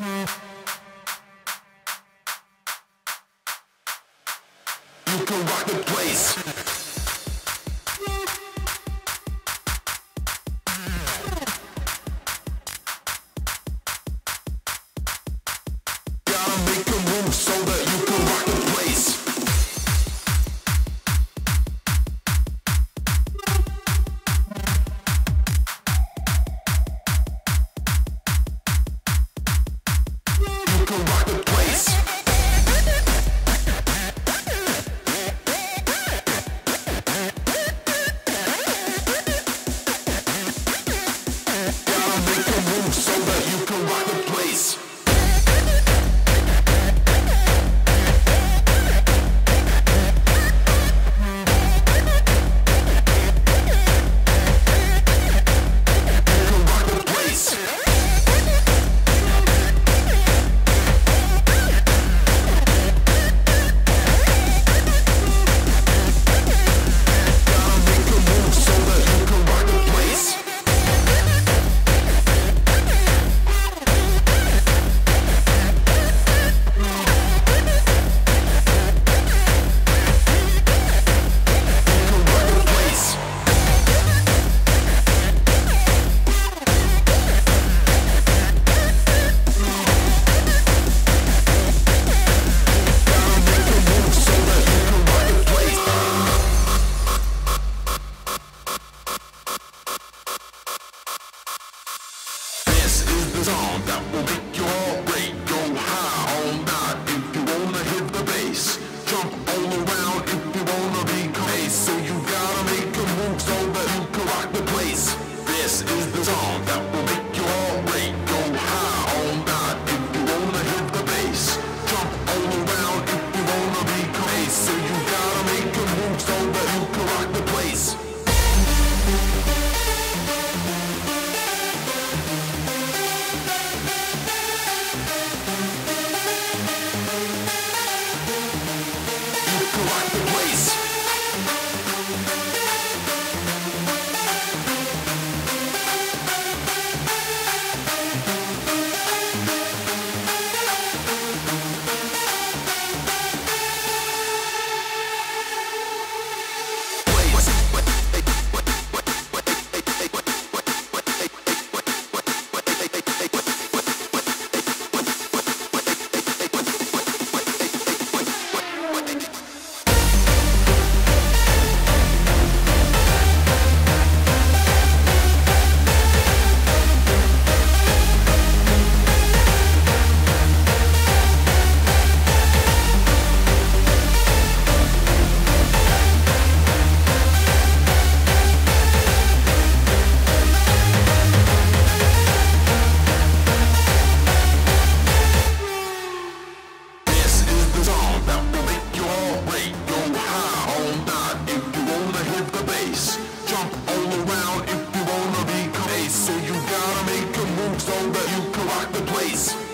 You can rock the place. so you Yes.